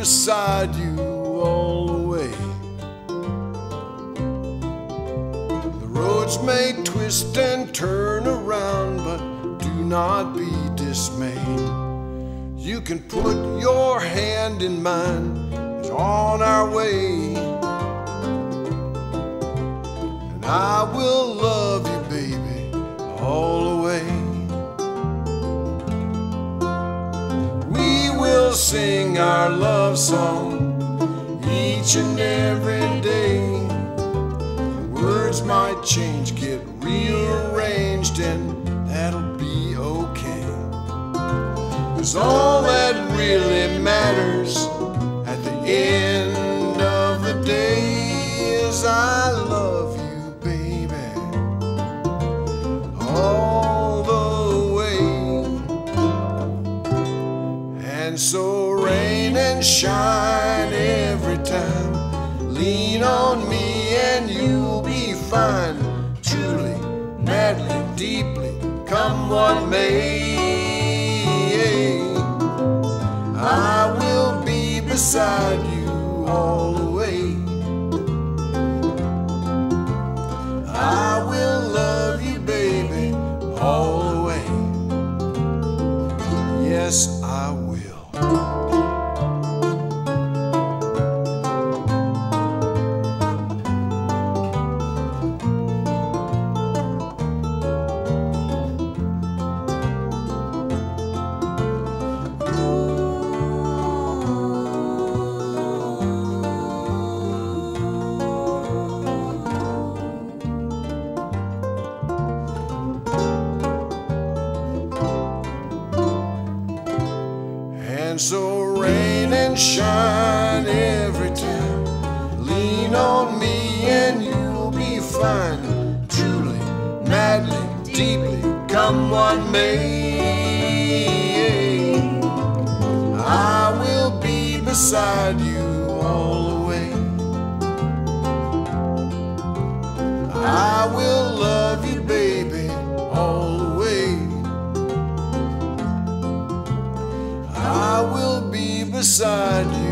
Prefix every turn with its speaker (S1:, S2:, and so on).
S1: beside you all the way. The roads may twist and turn around, but do not be dismayed. You can put your hand in mine, it's on our way. And I will love you, baby, all sing our love song each and every day. Words might change, get rearranged, and that'll be okay. Cause all And so rain and shine every time. Lean on me and you'll be fine. Truly, madly, deeply, come what may. I will be beside you all the way. I will love you, baby, all the way. Yes, so rain and shine every time. Lean on me and you'll be fine. Truly, madly, deeply, come what may. I will be beside you beside you.